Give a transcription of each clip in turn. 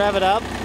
rev it up.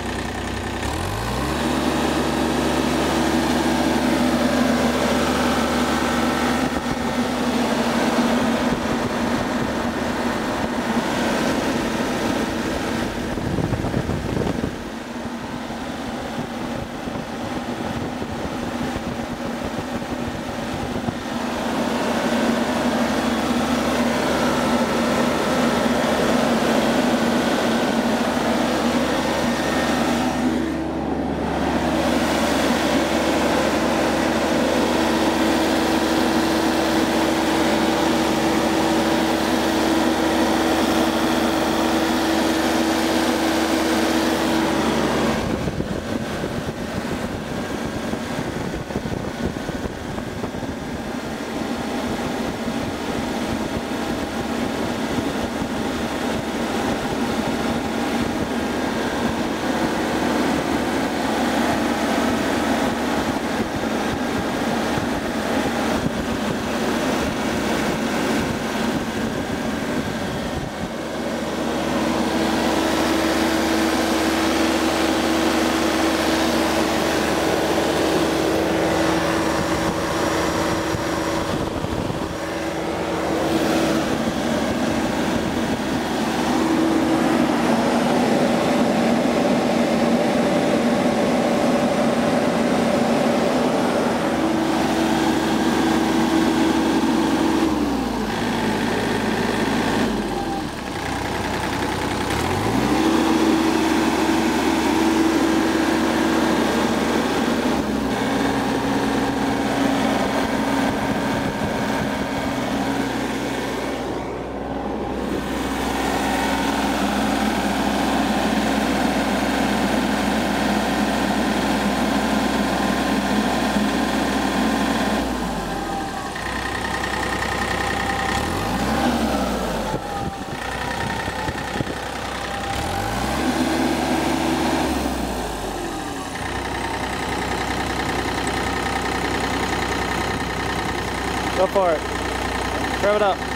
Go for it. Rev it up.